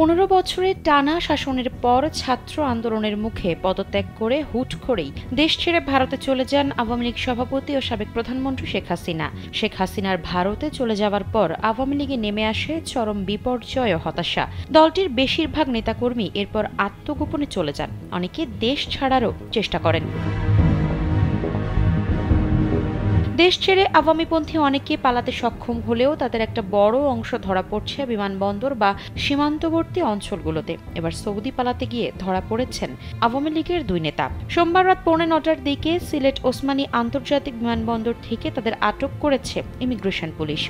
পনেরো বছরের টানা শাসনের পর ছাত্র আন্দোলনের মুখে পদত্যাগ করে হুট করেই দেশ ছেড়ে ভারতে চলে যান আওয়ামী লীগ সভাপতি ও সাবেক প্রধানমন্ত্রী শেখ হাসিনা। শেখ হাসিনার ভারতে চলে যাওয়ার পর আওয়ামী লীগে নেমে আসে চরম বিপর্যয় ও হতাশা। দলটির বেশিরভাগ নেতাকর্মী এরপর আত্মগোপনে চলে যান। অনেকে দেশ ছাড়ারও চেষ্টা করেন। দেশ ছেড়ে আওয়ামীপন্থী অনেকে পালাতে সক্ষম হলেও তাদের একটা বড় অংশ ধরা পড়ছে বিমানবন্দর বা সীমান্তবর্তী অঞ্চলগুলোতে। এবার সৌদি পালাতে গিয়ে ধরা পড়েছেন আওয়ামী লীগের দুই নেতা। সোমবার রাত পৌনে নটার দিকে সিলেট ওসমানী আন্তর্জাতিক বিমানবন্দর থেকে তাদের আটক করেছে ইমিগ্রেশন পুলিশ।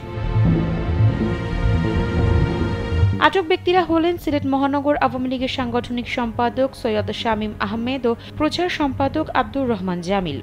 আটক ব্যক্তিরা হলেন সিলেট মহানগর আওয়ামী লীগের সাংগঠনিক সম্পাদক সৈয়দ শামীম আহমেদ ও প্রচার সম্পাদক আব্দুর রহমান জামিল।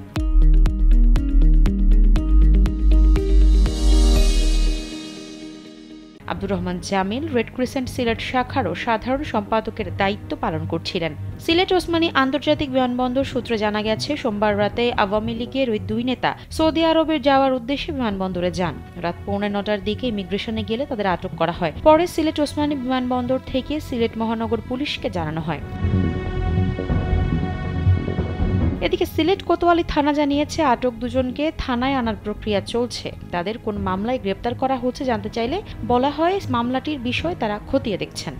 আব্দুর রহমান জামিল রেড ক্রিসেন্ট সিলেট শাখারও সাধারণ সম্পাদকের দায়িত্ব পালন করছিলেন। সিলেট ওসমানী আন্তর্জাতিক বিমানবন্দর সূত্রে জানা গেছে, সোমবার রাতে আওয়ামী লীগের ওই দুই নেতা সৌদি আরবের যাওয়ার উদ্দেশ্যে বিমানবন্দরে যান। রাত পৌনে নটার দিকে ইমিগ্রেশনে গেলে তাদের আটক করা হয়। পরে সিলেট ওসমানী বিমানবন্দর থেকে সিলেট মহানগর পুলিশকে জানানো হয়। এদিকে সিলেট কোতোয়ালি থানা জানিয়েছে, আটক দুজনকে থানায় আনার প্রক্রিয়া চলছে। তাদের কোন মামলায় গ্রেপ্তার করা হচ্ছে জানতে চাইলে বলা হয় মামলাটির বিষয় তারা খতিয়ে দেখছেন।